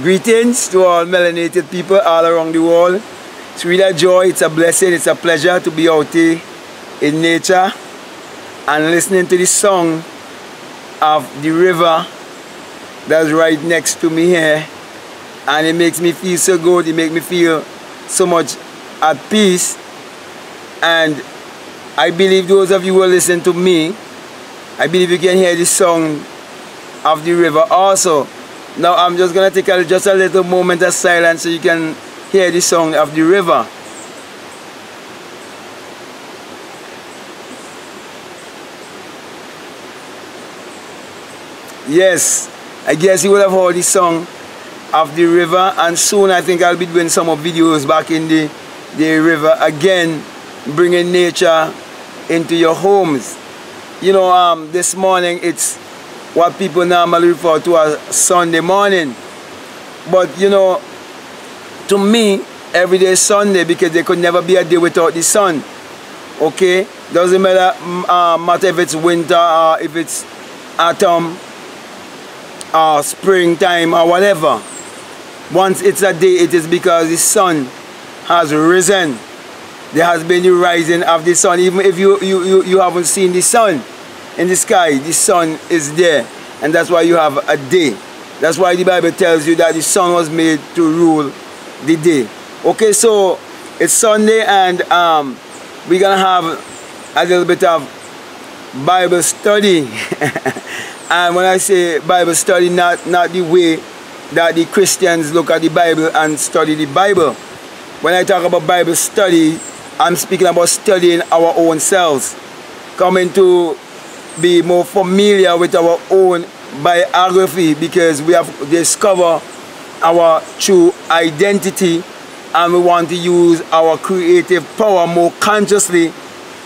Greetings to all melanated people all around the world. It's really a joy, it's a blessing, it's a pleasure to be out here in nature and listening to the song of the river that's right next to me here. And it makes me feel so good, it makes me feel so much at peace. And I believe those of you who listen to me, I believe you can hear the song of the river also. Now I'm just going to take a, just a little moment of silence so you can hear the song of the river. Yes, I guess you would have heard the song of the river and soon I think I'll be doing some more videos back in the, the river again, bringing nature into your homes. You know, um, this morning it's what people normally refer to as Sunday morning. But you know, to me, every day is Sunday because there could never be a day without the sun. Okay? Doesn't matter, uh, matter if it's winter or if it's autumn or springtime or whatever. Once it's a day, it is because the sun has risen. There has been the rising of the sun. Even if you, you, you, you haven't seen the sun, in the sky, the sun is there. And that's why you have a day. That's why the Bible tells you that the sun was made to rule the day. Okay, so it's Sunday and um, we're going to have a little bit of Bible study. and when I say Bible study, not, not the way that the Christians look at the Bible and study the Bible. When I talk about Bible study, I'm speaking about studying our own selves. Coming to be more familiar with our own biography because we have discovered our true identity and we want to use our creative power more consciously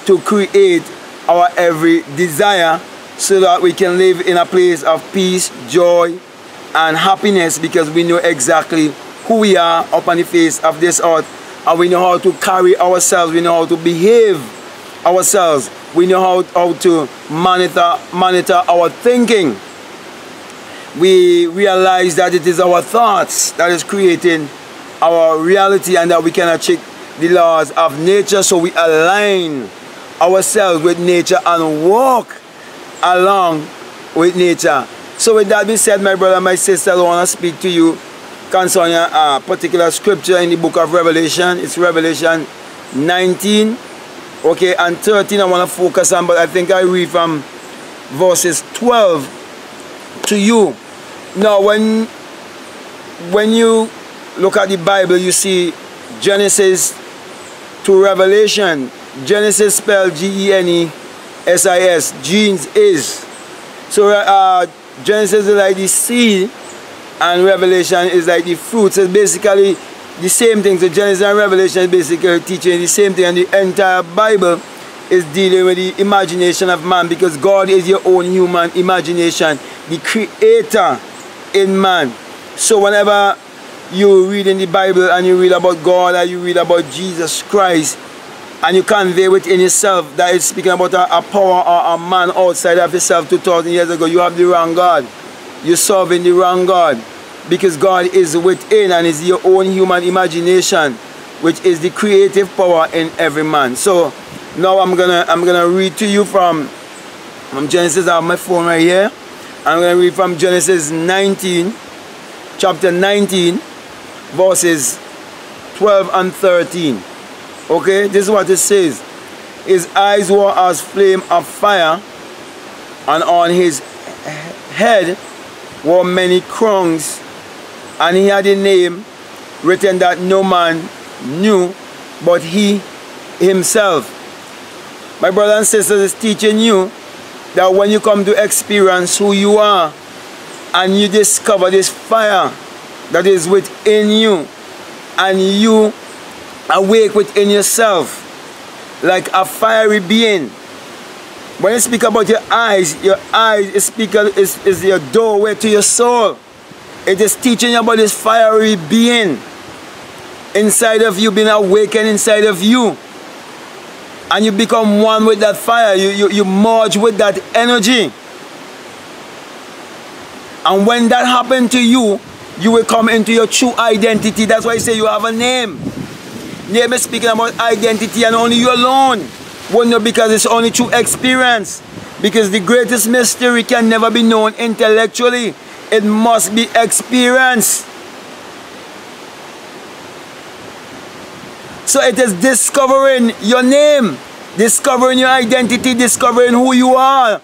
to create our every desire so that we can live in a place of peace, joy, and happiness because we know exactly who we are upon the face of this earth and we know how to carry ourselves, we know how to behave ourselves we know how, how to monitor, monitor our thinking. We realize that it is our thoughts that is creating our reality and that we cannot check the laws of nature so we align ourselves with nature and walk along with nature. So with that being said, my brother my sister, I want to speak to you concerning a particular scripture in the book of Revelation. It's Revelation 19 Okay, and 13 I want to focus on, but I think I read from verses 12 to you. Now, when, when you look at the Bible, you see Genesis to Revelation. Genesis spelled G-E-N-E-S-I-S. Genes is. So uh, Genesis is like the seed and Revelation is like the fruit. So basically the same thing. So Genesis and Revelation is basically teaching the same thing and the entire Bible is dealing with the imagination of man because God is your own human imagination, the creator in man. So whenever you read in the Bible and you read about God and you read about Jesus Christ and you convey within yourself that it's speaking about a, a power or a man outside of yourself 2,000 years ago, you have the wrong God. You're serving the wrong God because God is within and is your own human imagination which is the creative power in every man. So now I'm gonna I'm gonna read to you from from Genesis. I have my phone right here. I'm gonna read from Genesis 19 chapter 19 verses 12 and 13 okay? This is what it says. His eyes were as flame of fire and on his head were many crowns and he had a name written that no man knew but he himself. My brothers and sisters is teaching you that when you come to experience who you are and you discover this fire that is within you and you awake within yourself like a fiery being. When you speak about your eyes, your eyes is, speak, is, is your doorway to your soul. It is teaching about this fiery being inside of you, being awakened inside of you. And you become one with that fire. You, you, you merge with that energy. And when that happened to you, you will come into your true identity. That's why I say you have a name. Name is speaking about identity and only you alone will know because it's only through experience. Because the greatest mystery can never be known intellectually. It must be experienced. So it is discovering your name, discovering your identity, discovering who you are.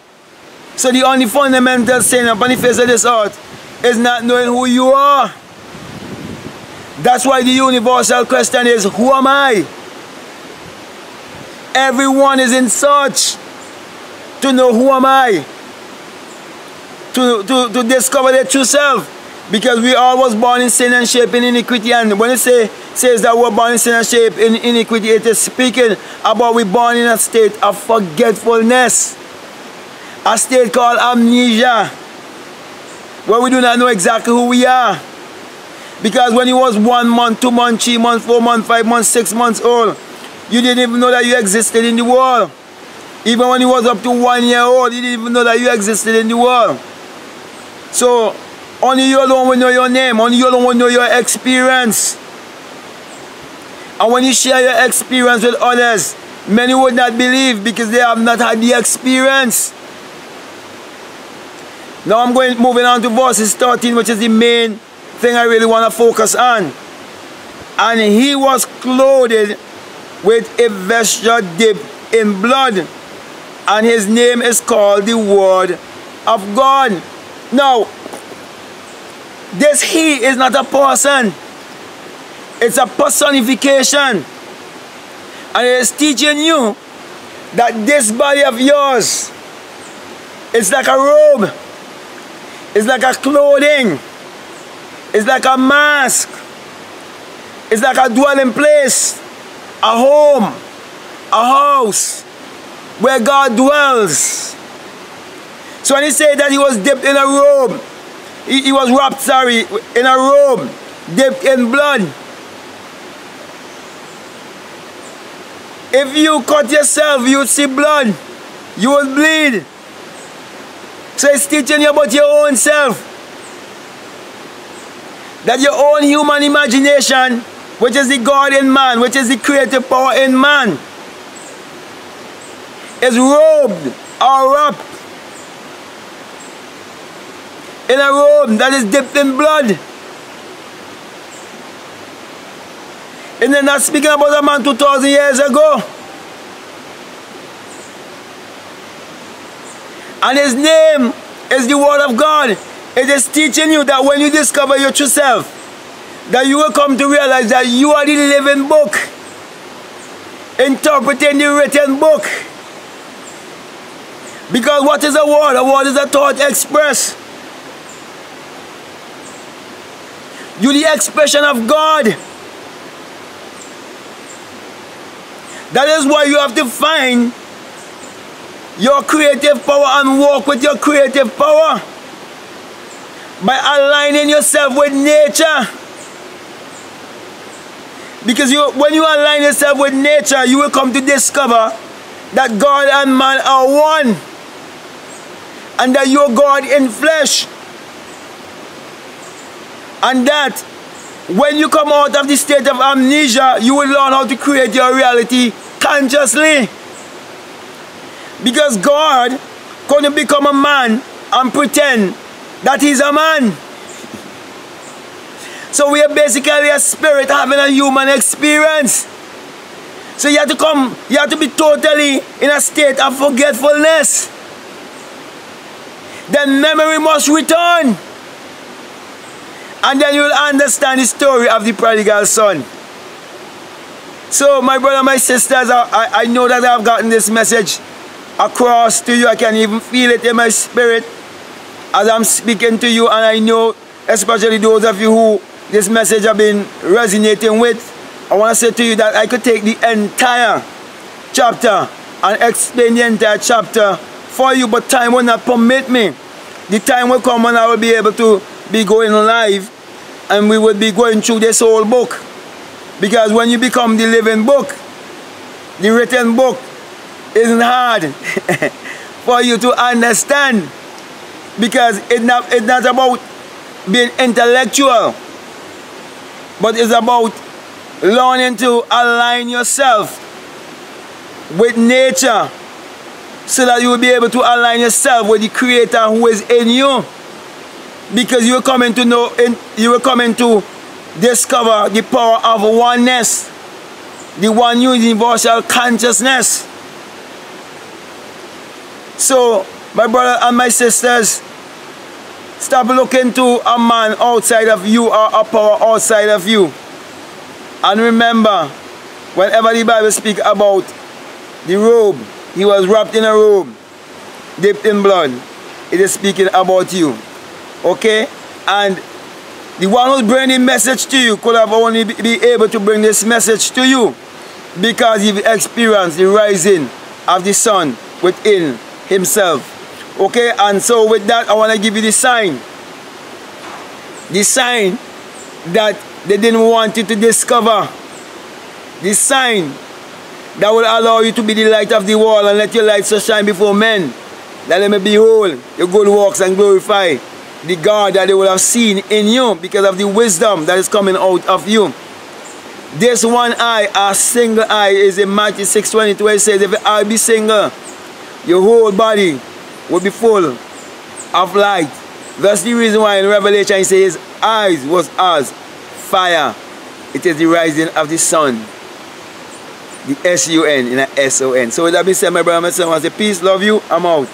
So the only fundamental sin upon the face of this earth is not knowing who you are. That's why the universal question is, who am I? Everyone is in search to know who am I? To, to, to discover their true self. Because we all was born in sin and shape in iniquity. And when it say, says that we're born in sin and shape in iniquity, it is speaking about we born in a state of forgetfulness. A state called amnesia. Where we do not know exactly who we are. Because when you was one month, two months, three months, four months, five months, six months old, you didn't even know that you existed in the world. Even when you was up to one year old, you didn't even know that you existed in the world. So, only you alone will know your name. Only you alone will know your experience. And when you share your experience with others, many would not believe because they have not had the experience. Now I'm going moving on to verses 13, which is the main thing I really want to focus on. And he was clothed with a vesture dipped in blood, and his name is called the Word of God. Now, this he is not a person. It's a personification. And it is teaching you that this body of yours is like a robe. It's like a clothing. It's like a mask. It's like a dwelling place, a home, a house where God dwells. So when he said that he was dipped in a robe, he, he was wrapped, sorry, in a robe, dipped in blood. If you cut yourself, you would see blood. You will bleed. So it's teaching you about your own self. That your own human imagination, which is the God in man, which is the creative power in man, is robed or wrapped in a robe that is dipped in blood. And they're not speaking about a man 2,000 years ago. And his name is the word of God. It is teaching you that when you discover your true self, that you will come to realize that you are the living book, interpreting the written book. Because what is a word? A word is a thought expressed. You the expression of God. That is why you have to find your creative power and walk with your creative power by aligning yourself with nature. Because you, when you align yourself with nature, you will come to discover that God and man are one. And that you're God in flesh. And that when you come out of the state of amnesia, you will learn how to create your reality consciously. Because God couldn't become a man and pretend that he's a man. So we are basically a spirit having a human experience. So you have to come, you have to be totally in a state of forgetfulness. Then memory must return. And then you'll understand the story of the prodigal son. So, my brother, my sisters, I, I know that I've gotten this message across to you. I can even feel it in my spirit as I'm speaking to you. And I know, especially those of you who this message have been resonating with, I want to say to you that I could take the entire chapter and explain the entire chapter for you, but time will not permit me. The time will come when I will be able to be going live and we will be going through this whole book. Because when you become the living book, the written book isn't hard for you to understand. Because it's not, it's not about being intellectual, but it's about learning to align yourself with nature so that you will be able to align yourself with the creator who is in you because you are coming to know and you are coming to discover the power of oneness. The one universal consciousness. So my brother and my sisters stop looking to a man outside of you or a power outside of you. And remember whenever the bible speak about the robe he was wrapped in a robe dipped in blood. It is speaking about you okay? And the one who's bringing message to you could have only be able to bring this message to you because you've experienced the rising of the sun within himself. Okay? And so with that I want to give you the sign. The sign that they didn't want you to discover. The sign that will allow you to be the light of the world and let your light so shine before men. That they may behold your good works and glorify the God that they will have seen in you because of the wisdom that is coming out of you. This one eye, a single eye, is in Matthew 6 22 where it says, If I be single, your whole body will be full of light. That's the reason why in Revelation it says, Eyes was as fire. It is the rising of the sun. The S-U-N in a S-O-N. So with that being said, my brother my sister, eye say peace, love you, I'm out.